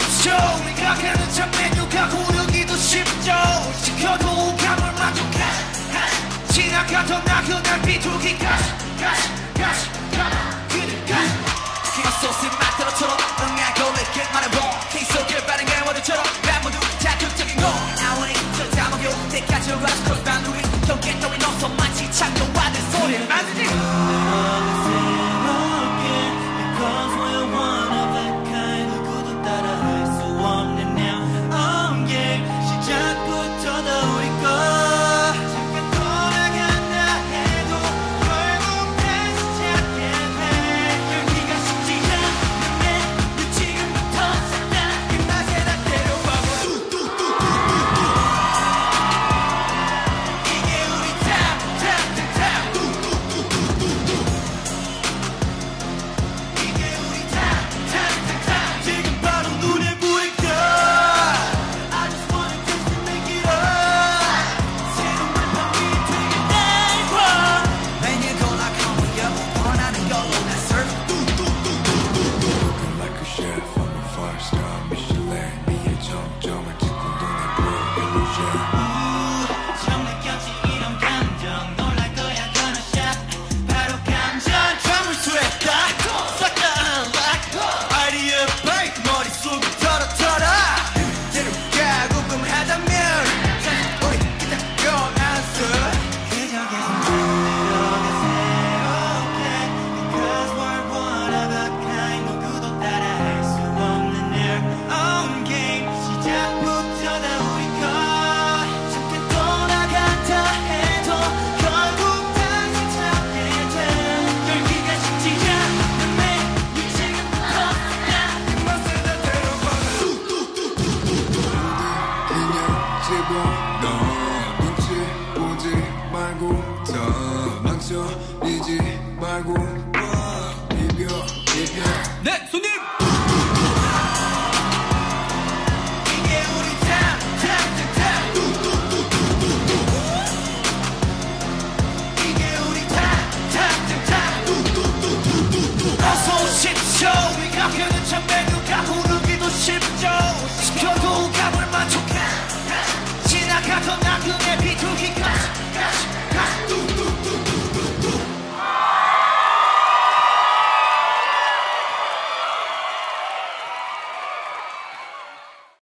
쉽죠 생각하는 참 메뉴가 고르기도 쉽죠. 지켜도 오감을 만족해. 지나가던 나그날 비둘기. 가시 가시 가시 가마. 그를 가시. 그게 소스 맛대로처럼 응하고 내게 말해봐. 티 속에 빠른 강화류처럼 난 모두 자극적인 거. I want it 저 다먹여 내까지 와 you should Michelin, be a jump, jump. 제발 네 손님!